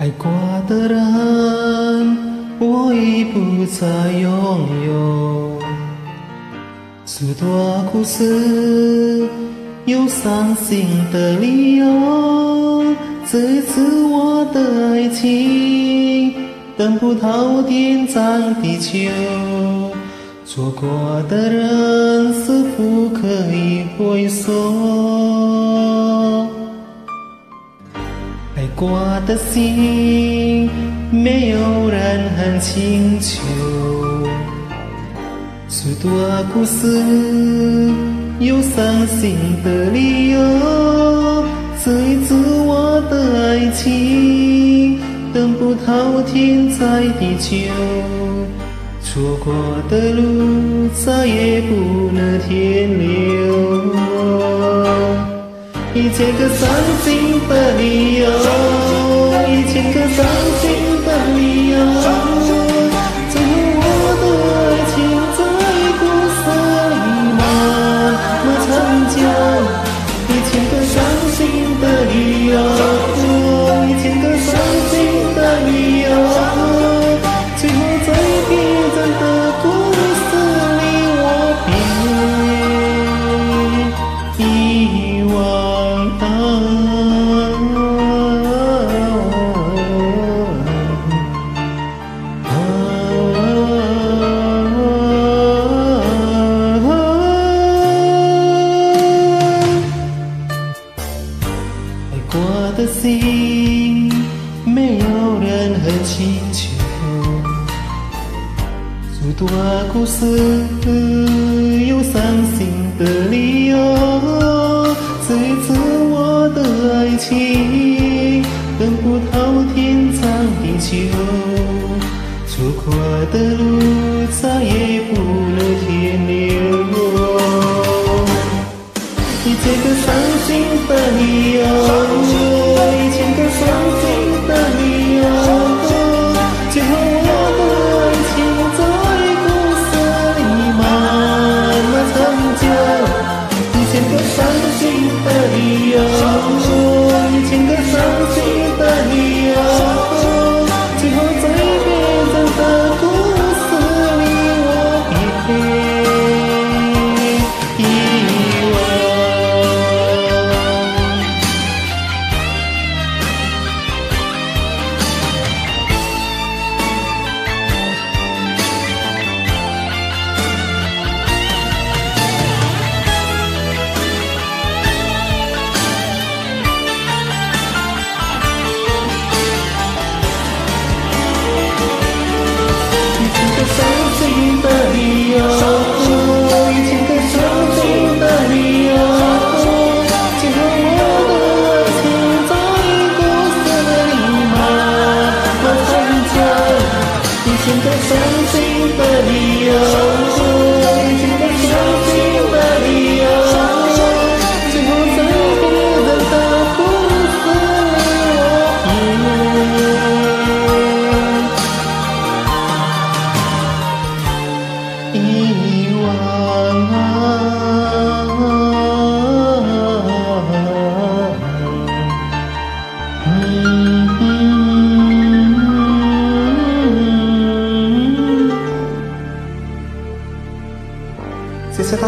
爱过的人，我已不再拥有。诸多故事，有伤心的理由。这一次我的爱情，等不到天长地久。错过的人，是否可以回首？爱过的心，没有人很清楚。许多故事，有伤心的理由。这一次我的爱情，等不到天长地久。错过的路，再也不能停留。一千个伤心的理由，一千个伤心的理由，我的心，没有人很清楚。诸多故事，有伤心的理由。你这个伤心的理由。c'est cet